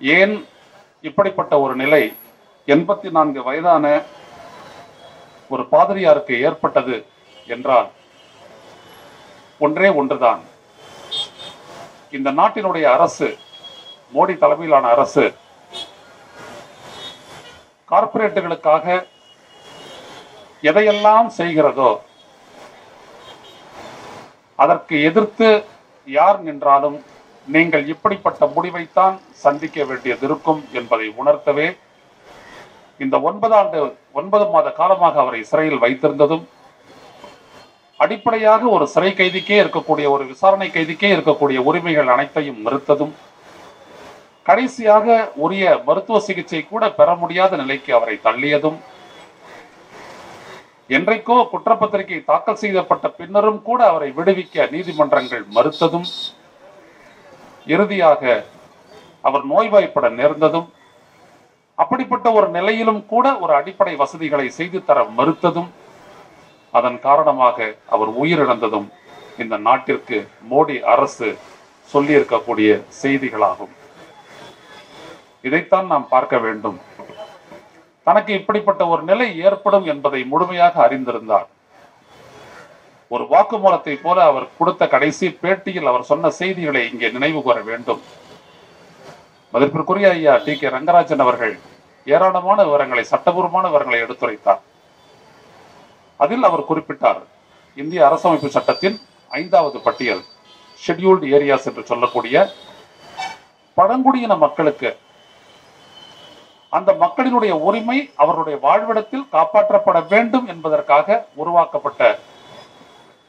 ஏன் இப்படிப்பட்ட ஒரு நிலை எண்பத்தி நான்கு வயதான ஒரு பாதிரியாருக்கு ஏற்பட்டது என்றால் ஒன்றே ஒன்றுதான். இந்த நாட்டினுடைய அரசு மோடி தலைமையிலான அரசு கார்ப்பரேட்டுகளுக்காக எதையெல்லாம் செய்கிறதோ அதற்கு எதிர்த்து யார் நின்றாலும் நீங்கள் இப்படிப்பட்ட முடிவைத்தான் சந்திக்க வேண்டியது இருக்கும் என்பதை உணர்த்தவே இந்த ஒன்பதாண்டு ஒன்பது மாத காலமாக அவரை சிறையில் வைத்திருந்ததும் அடிப்படையாக ஒரு சிறை கைதிக்கே இருக்கக்கூடிய ஒரு விசாரணை கைதிக்கே இருக்கக்கூடிய உரிமைகள் அனைத்தையும் மறுத்ததும் கடைசியாக உரிய மருத்துவ சிகிச்சை கூட பெற முடியாத நிலைக்கு அவரை தள்ளியதும் என்றைக்கோ குற்றப்பத்திரிகை தாக்கல் செய்யப்பட்ட பின்னரும் கூட அவரை விடுவிக்க நீதிமன்றங்கள் மறுத்ததும் இறுதியாக அவர் நோய்வாய்ப்பட நேர்ந்ததும் அப்படிப்பட்ட ஒரு நிலையிலும் கூட ஒரு அடிப்படை வசதிகளை செய்து தர மறுத்ததும் அதன் காரணமாக அவர் உயிரிழந்ததும் இந்த நாட்டிற்கு மோடி அரசு சொல்லியிருக்கக்கூடிய செய்திகளாகும். இதைத்தான் நாம் பார்க்க வேண்டும். தனக்கு இப்படிப்பட்ட ஒரு நிலை ஏற்படும் என்பதை முழுமையாக அறிந்திருந்தார். ஒரு வாக்குமூலத்தை போல அவர் கொடுத்த கடைசி பேட்டியில் அவர் சொன்ன செய்திகளை இங்கே நினைவு கூற வேண்டும். மதிப்பிற்குரிய ஐயா டி கே ரங்கராஜன் அவர்கள் ஏராளமான விவரங்களை சட்டபூர்வமான விவரங்களை எடுத்துரைத்தார். அதில் அவர் குறிப்பிட்டார் இந்திய அரசமைப்பு சட்டத்தின் ஐந்தாவது பட்டியல் ஷெட்யூல்டு ஏரியாஸ் என்று சொல்லக்கூடிய பழங்குடியின மக்களுக்கு அந்த மக்களினுடைய உரிமை அவருடைய வாழ்விடத்தில் காப்பாற்றப்பட வேண்டும் என்பதற்காக உருவாக்கப்பட்ட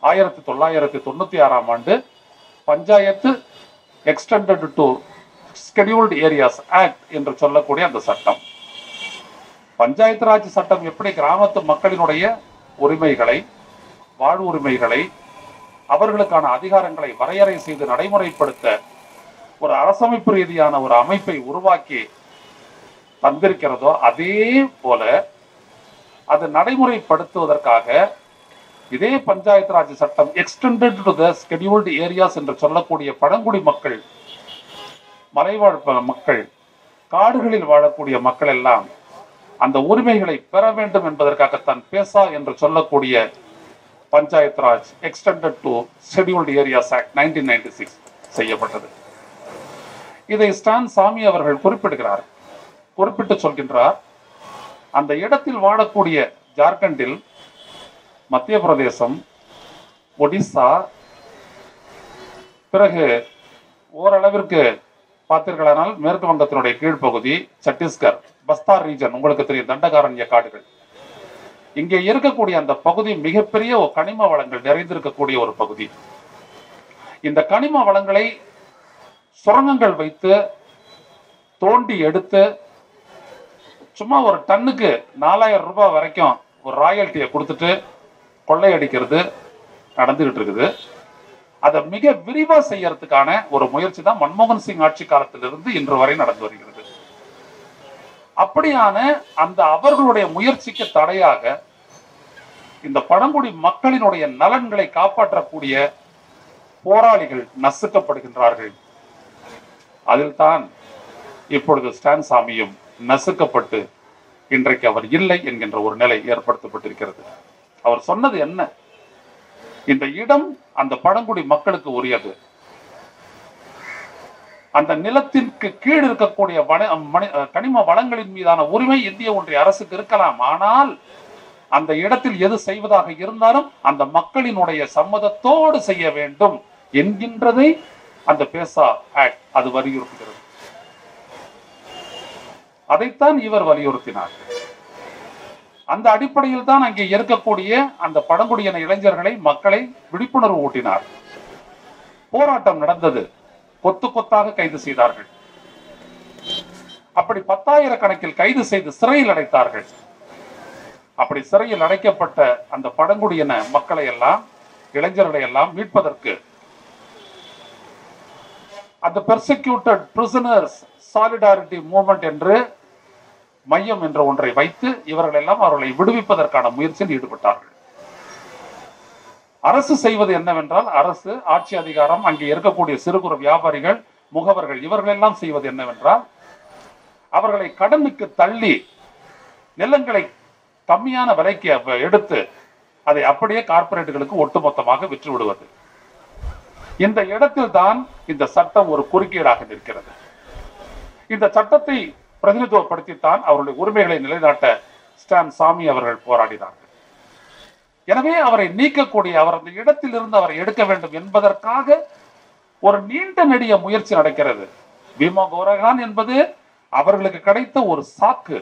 ஆயிரத்தி தொள்ளாயிரத்தி தொண்ணூற்றி ஆறாம் ஆண்டு panchayat extended to scheduled areas act என்று சொல்லக்கூடிய அந்த சட்டம். பஞ்சாயத்து ராஜ் சட்டம் எப்படி கிராமத்து மக்களினுடைய உரிமைகளை வாழ்வுரிமைகளை அவர்களுக்கான அதிகாரங்களை வரையறை செய்து நடைமுறைப்படுத்த ஒரு அரசமைப்பு ரீதியான ஒரு அமைப்பை உருவாக்கி தந்திருக்கிறதோ அதே போல அது நடைமுறைப்படுத்துவதற்காக இதே பஞ்சாயத்து ராஜ் சட்டம் extended to the scheduled areas என்று சொல்லக்கூடிய பழங்குடி மக்கள் மலைவாழ் மக்கள் காடுகளில் வாழக்கூடிய மக்கள் எல்லாம் அந்த உரிமைகளை பெற வேண்டும் என்பதற்காகத்தான் பேசா என்று சொல்லக்கூடிய panchayat raj extended to scheduled areas act nineteen ninety six செய்யப்பட்டது. இதை ஸ்டான் சாமி அவர்கள் குறிப்பிடுகிறார். குறிப்பிட்டு சொல்கின்றார் அந்த இடத்தில் வாழக்கூடிய ஜார்க்கண்டில் மத்திய பிரதேசம் ஒடிசா பிறகு ஓரளவிற்கு பார்த்தீர்களானால் மேற்கு வங்கத்தினுடைய கீழ்ப்பகுதி சத்தீஸ்கர் பஸ்தார் ரீஜன் உங்களுக்கு தெரியும் தண்டகாரண்ய காடுகள். இங்கே இருக்கக்கூடிய அந்த பகுதி மிகப்பெரிய கனிம வளங்கள் நிறைந்திருக்கக்கூடிய ஒரு பகுதி. இந்த கனிம வளங்களை சுரங்கங்கள் வைத்து தோண்டி எடுத்து சும்மா ஒரு டன்னுக்கு நாலாயிரம் ரூபாய் வரைக்கும் ஒரு ராயல்ட்டியை கொடுத்துட்டு கொள்ளையடிக்கிறது நடந்துகிட்டு இருக்குது அதை மிக விரிவா செய்யறதுக்கான ஒரு முயற்சி தான் மன்மோகன் சிங் ஆட்சி காலத்திலிருந்து இன்று வரை நடந்து வருகிறது. அப்படியான அந்த அவர்களுடைய முயற்சிக்கு தடையாக இந்த பழங்குடி மக்களினுடைய நலன்களை காப்பாற்றக்கூடிய போராளிகள் நசுக்கப்படுகின்றார்கள். அதில் தான் இப்பொழுது ஸ்டான் சாமியும் நசுக்கப்பட்டு இன்றைக்கு அவர் இல்லை என்கின்ற ஒரு நிலை ஏற்படுத்தப்பட்டிருக்கிறது. அவர் சொன்னது என்ன? இந்த இடம் அந்த பழங்குடி மக்களுக்கு உரியது. அந்த நிலத்திற்கு கீழ் இருக்கக்கூடிய கனிம வளங்களின் மீதான உரிமை இந்திய ஒன்றிய அரசுக்கு இருக்கலாம். ஆனால் அந்த இடத்தில் எது செய்வதாக இருந்தாலும் அந்த மக்களினுடைய சம்மதத்தோடு செய்ய வேண்டும் என்கின்றதை அந்த பேசா ஆக்ட். அது வலியுறுத்துகிறது. அதைத்தான் இவர் வலியுறுத்தினார். அந்த அடிப்படையில் தான் அங்கே இருக்கக்கூடிய அந்த பழங்குடியின இளைஞர்களை மக்களை விழிப்புணர்வு ஊட்டினார். போராட்டம் நடந்தது. கொத்து கொத்தாக கைது செய்தார்கள். அப்படி பத்தாயிரக்கணக்கில் கைது செய்து சிறையில் அடைத்தார்கள். அப்படி சிறையில் அடைக்கப்பட்ட அந்த பழங்குடியின மக்களை எல்லாம் இளைஞர்களை எல்லாம் மீட்பதற்கு அந்த பெர்சிக்யூட்டட் பிரிசனர்ஸ் சாலிடாரிட்டி மூவ்மெண்ட் என்று மையம் என்ற ஒன்றை வைத்து இவர்கள் எல்லாம் அவர்களை விடுவிப்பதற்கான முயற்சியில் ஈடுபட்டார்கள். அரசு செய்வது என்னவென்றால் அரசு ஆட்சி அதிகாரம் அங்கே இருக்கக்கூடிய சிறு குறு வியாபாரிகள் முகவர்கள் இவர்கள் எல்லாம் செய்வது என்னவென்றால் அவர்களை கடனுக்கு தள்ளி நிலங்களை கம்மியான விலைக்கு எடுத்து அதை அப்படியே கார்ப்பரேட்டுகளுக்கு ஒட்டுமொத்தமாக விற்று விடுவது இந்த இடத்தில் தான் இந்த சட்டம் ஒரு குறுக்கீடாக நிற்கிறது. இந்த சட்டத்தை பிரதிநிதித்துவப்படுத்தித்தான் அவருடைய உரிமைகளை நிலைநாட்ட ஸ்டான் சாமி அவர்கள் போராடினார்கள். எனவே அவரை நீக்கக்கூடிய அவர் அந்த இடத்தில் இருந்து அவரை எடுக்க வேண்டும் என்பதற்காக ஒரு நீண்ட நெடிய முயற்சி நடக்கிறது. பீமா கோரகான் என்பது அவர்களுக்கு கிடைத்த ஒரு சாக்கு.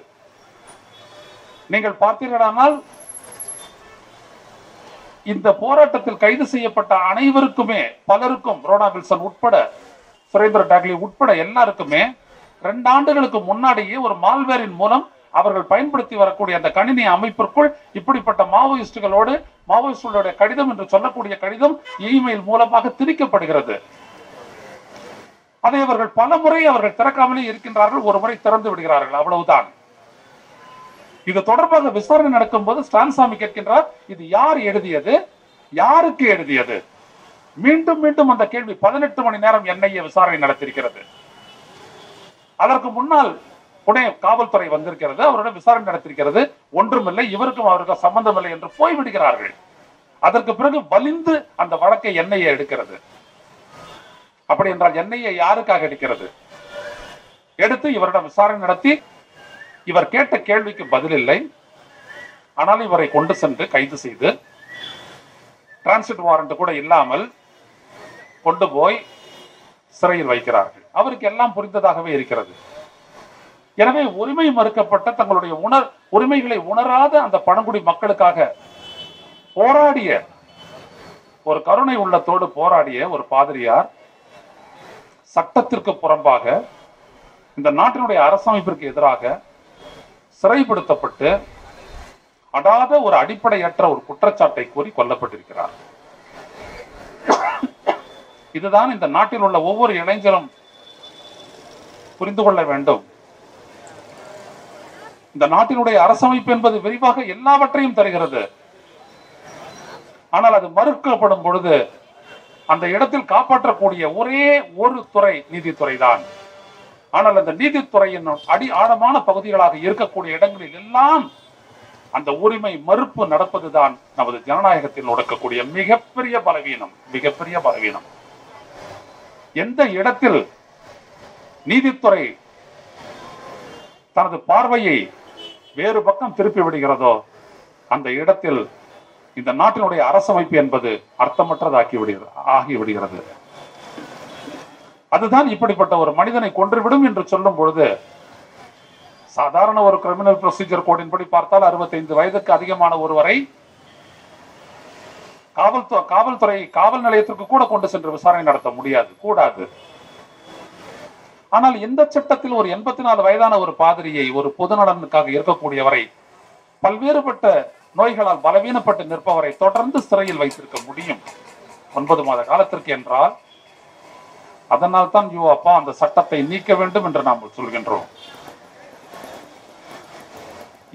நீங்கள் பார்த்தீர்களானால் இந்த போராட்டத்தில் கைது செய்யப்பட்ட அனைவருக்குமே பலருக்கும் ரோனா வில்சன் உட்பட சுரேந்திர டாக்லி உட்பட எல்லாருக்குமே ரெண்டு ஆண்டுகளுக்கு முன்னாடியே ஒரு மால்வேரின் மூலம் அவர்கள் பயன்படுத்தி வரக்கூடிய அந்த கணினி அமைப்பிற்குள் இப்படிப்பட்ட மாவோயிஸ்டுகளோடு மாவோயிஸ்டுகளுடைய கடிதம் என்று சொல்லக்கூடிய கடிதம் இமெயில் மூலமாக திணிக்கப்படுகிறது. அதை அவர்கள் பல முறை அவர்கள் திறக்காமலே இருக்கின்றார்கள் ஒரு முறை திறந்து விடுகிறார்கள் அவ்வளவுதான். இது தொடர்பாக விசாரணை நடக்கும் போது ஸ்டான்சாமி கேட்கின்றார் இது யார் எழுதியது? யாருக்கு எழுதியது? மீண்டும் மீண்டும் அந்த கேள்வி பதினெட்டு மணி நேரம் என்ஐஏ விசாரணை நடத்திருக்கிறது அதற்கு முன்னால் புனே காவல்துறை வந்திருக்கிறது அவரிடம் விசாரணை நடத்திருக்கிறது. ஒன்றுமில்லை இவருக்கும் அவருக்கும் சம்பந்தமில்லை என்று போய்விடுகிறார்கள். அதற்கு பிறகு வலிந்து அந்த வழக்கை என்ஐஏ எடுக்கிறது. அப்படி என்றால் என்ஐஏ யாருக்காக எடுக்கிறது? எடுத்து இவரிடம் விசாரணை நடத்தி இவர் கேட்ட கேள்விக்கு பதில் இல்லை ஆனால் இவரை கொண்டு சென்று கைது செய்து டிரான்சிட் வாரண்ட் கூட இல்லாமல் கொண்டு போய் சிறையில் வைக்கிறார்கள். அவருக்கு எல்லாம் புரிந்ததாகவே இருக்கிறது. எனவே உரிமை மறுக்கப்பட்ட தங்களுடைய உணர் உரிமைகளை உணராத அந்த பழங்குடி மக்களுக்காக போராடிய ஒரு கருணை உள்ளத்தோடு போராடிய ஒரு பாதிரியார் சட்டத்திற்கு புறம்பாக இந்த நாட்டினுடைய அரசமைப்பிற்கு எதிராக சிறைப்படுத்தப்பட்டு அடாத ஒரு அடிப்படையற்ற ஒரு குற்றச்சாட்டை கூறி கொல்லப்பட்டிருக்கிறார். இதுதான் இந்த நாட்டில் உள்ள ஒவ்வொரு இளைஞரும் புரிந்து கொள்ள வேண்டும். இந்த நாட்டினுடைய அரசமைப்பு என்பது விரிவாக எல்லாவற்றையும் தருகிறது. ஆனால் அது மறுக்கப்படும் பொழுது அந்த இடத்தில் காப்பாற்றக்கூடிய ஒரே ஒரு துறை நீதித்துறை தான் ஆனால் அந்த நீதித்துறையின் அடி ஆழமான பகுதிகளாக இருக்கக்கூடிய இடங்களில் எல்லாம் அந்த உரிமை மறுப்பு நடப்பதுதான் நமது ஜனநாயகத்தில் நடக்கக்கூடிய மிகப்பெரிய பலவீனம் மிகப்பெரிய பலவீனம். எந்த இடத்தில் நீதித்துறை தனது பார்வையை வேறு பக்கம் திருப்பி விடுகிறதோ அந்த இடத்தில் இந்த நாட்டினுடைய அரசமைப்பு என்பது அர்த்தமற்றதாக்கி விடுகிறது ஆகிவிடுகிறது அதுதான் இப்படிப்பட்ட ஒரு மனிதனை கொன்றுவிடும் என்று சொல்லும் பொழுது சாதாரண ஒரு கிரிமினல் ப்ரொசீஜர் கோடின்படி பார்த்தால் அறுபத்தைந்து வயதுக்கு அதிகமான ஒருவரை காவல்துறை காவல்துறை காவல் நிலையத்திற்கு கூட கொண்டு சென்று விசாரணை நடத்த முடியாது கூடாது. ஆனால் இந்த சட்டத்தில் ஒரு எண்பத்தி நாலு வயதான ஒரு பாதிரியை ஒரு பொது நலனுக்காக இருக்கக்கூடியவரை பல்வேறுபட்ட நோய்களால் பலவீனப்பட்டு நிற்பவரை தொடர்ந்து சிறையில் வைத்திருக்க முடியும். ஒன்பது மாத காலத்திற்கு என்றால் அதனால் தான் யூ அப்பா அந்த சட்டத்தை நீக்க வேண்டும் என்று நாம் சொல்கின்றோம்.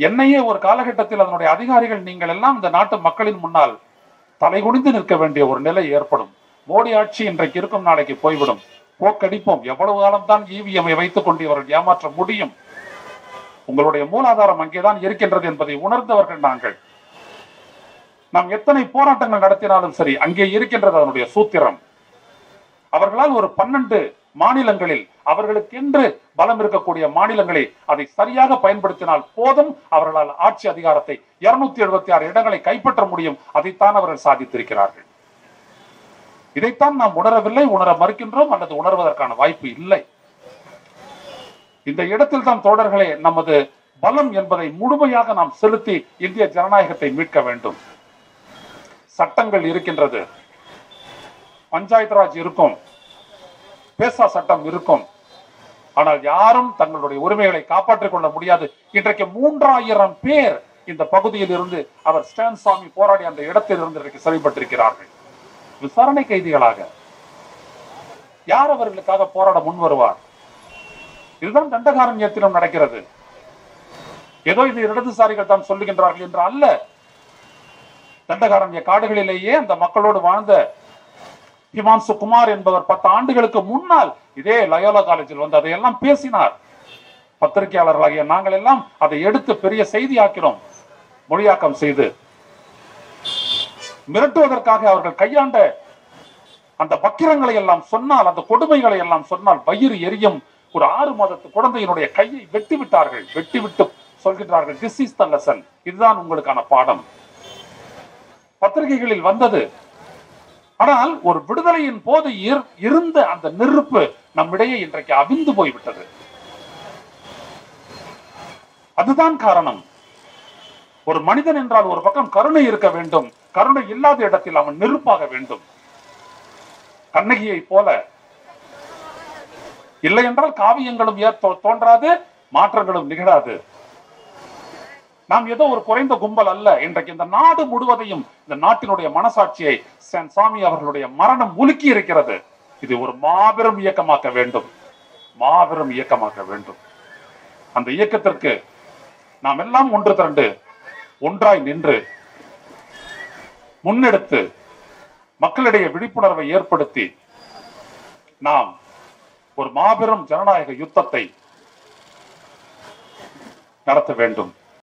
என்னையே ஒரு காலகட்டத்தில் அதனுடைய அதிகாரிகள் நீங்கள் எல்லாம் இந்த நாட்டு மக்களின் முன்னால் தலைகுனிந்து நிற்க வேண்டிய ஒரு நிலை ஏற்படும். மோடி ஆட்சி இன்றைக்கு இருக்கும் நாளைக்கு போய்விடும். போக்கடிப்போம். எவ்வளவு காலம் தான் இவிஎம்ஐ வைத்துக் கொண்டு இவர்கள் ஏமாற்ற முடியும்? உங்களுடைய மூலாதாரம் அங்கேதான் இருக்கின்றது என்பதை உணர்ந்தவர்கள் நாங்கள். நாம் எத்தனை போராட்டங்கள் நடத்தினாலும் சரி அங்கே இருக்கின்றது அதனுடைய சூத்திரம். அவர்களால் ஒரு பன்னெண்டு மாநிலங்களில் அவர்களுக்கென்று பலம் இருக்கக்கூடிய மாநிலங்களை அதை சரியாக பயன்படுத்தினால் போதும். அவர்களால் ஆட்சி அதிகாரத்தை இருநூத்தி எழுபத்தி ஆறு இடங்களை கைப்பற்ற முடியும். அதைத்தான் அவர்கள் சாதித்திருக்கிறார்கள். இதைத்தான் நாம் உணரவில்லை உணர மறுக்கின்றோம் அல்லது உணர்வதற்கான வாய்ப்பு இல்லை. இந்த இடத்தில் தான் தோழர்களே நமது பலம் என்பதை முழுமையாக நாம் செலுத்தி இந்திய ஜனநாயகத்தை மீட்க வேண்டும். சட்டங்கள் இருக்கின்றது. பஞ்சாயத்து ராஜ் இருக்கும். பேசா சட்டம் இருக்கும். ஆனால் யாரும் தங்களுடைய உரிமைகளை காப்பாற்றிக் கொள்ள முடியாது. இன்றைக்கு மூன்றாயிரம் பேர் இந்த பகுதியில் இருந்து அவர் ஸ்டான் சாமி போராடி அந்த இடத்தில் இருந்து இன்றைக்கு சிறைப்பட்டிருக்கிறார்கள் விசாரணை கைதிகளாக. யார் அவர்களுக்காக போராட முன் வருவார்? இதுதான் தண்டகாரண்யத்திலும் நடக்கிறது. ஏதோ இது இடதுசாரிகள் தான் சொல்லுகின்றார்கள் என்று அல்ல. தண்டகாரண்ய காடுகளிலேயே அந்த மக்களோடு வாழ்ந்த ஹிமான்சு குமார் என்பவர் பத்து ஆண்டுகளுக்கு முன்னால் இதே லயோலா காலேஜில் வந்து அதையெல்லாம் பேசினார். பத்திரிகையாளர்களாகிய நாங்கள் எல்லாம் அதை எடுத்து பெரிய செய்தியாக்கிறோம் மொழியாக்கம் செய்து. மிரட்டுவதற்காக அவர்கள் கையாண்ட அந்த வக்கிரங்களை எல்லாம் சொன்னால் அந்த கொடுமைகளை எல்லாம் சொன்னால் வயிறு எரியும். ஒரு ஆறு மாதத்து குழந்தையினுடைய கையை வெட்டி விட்டார்கள். வெட்டி விட்டு சொல்கின்றார்கள் திஸ் இஸ் த லெசன் இதுதான் உங்களுக்கான பாடம். பத்திரிகைகளில் வந்தது. ஆனால் ஒரு விடுதலையின் போது இருந்த அந்த நெருப்பு நம்மிடையே இன்றைக்கு அவிந்து போய்விட்டது. அதுதான் காரணம். ஒரு மனிதன் என்றால் ஒரு பக்கம் கருணை இருக்க வேண்டும். கருணை இல்லாத இடத்தில் அவன் நெருப்பாக வேண்டும். கண்ணகியை போல. இல்லை என்றால் காவியங்களும் ஏ- தோன்றாது மாற்றங்களும் நிகழாது. நாம் ஏதோ ஒரு குறைந்த கும்பல் அல்ல. இன்றைக்கு இந்த நாடு முழுவதையும் இந்த நாட்டினுடைய மனசாட்சியை சென் சாமி அவர்களுடைய மரணம் உலுக்கி இருக்கிறது. இது ஒரு மாபெரும் இயக்கமாக்க வேண்டும். மாபெரும் இயக்கமாக்க வேண்டும். அந்த இயக்கத்திற்கு நாம் எல்லாம் ஒன்று திரண்டு ஒன்றாய் நின்று முன்னெடுத்து மக்களிடையே விழிப்புணர்வை ஏற்படுத்தி நாம் ஒரு மாபெரும் ஜனநாயக யுத்தத்தை நடத்த வேண்டும்.